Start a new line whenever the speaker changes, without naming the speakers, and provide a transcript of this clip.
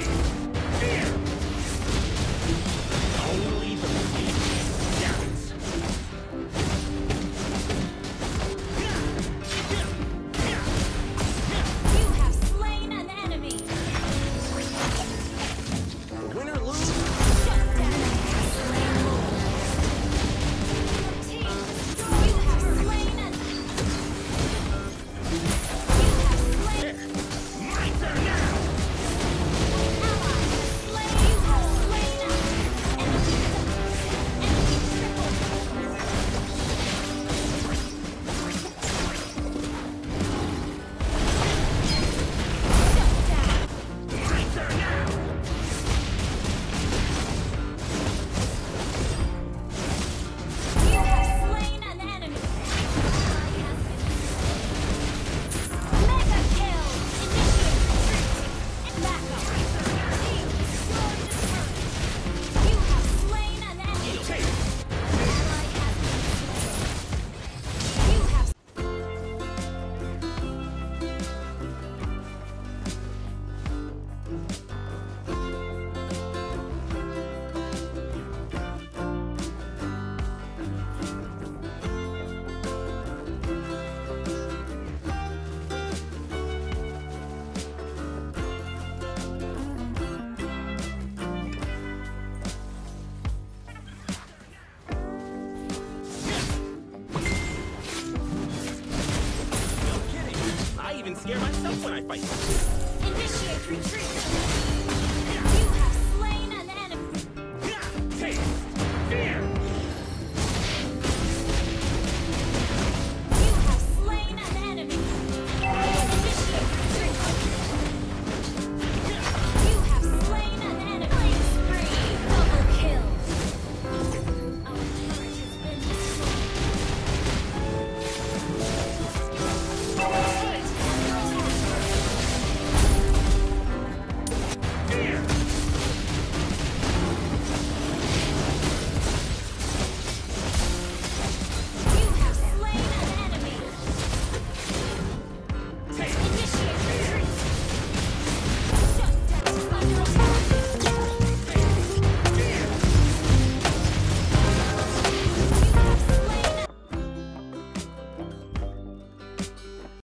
take even scare myself when I fight.
initiate retreat.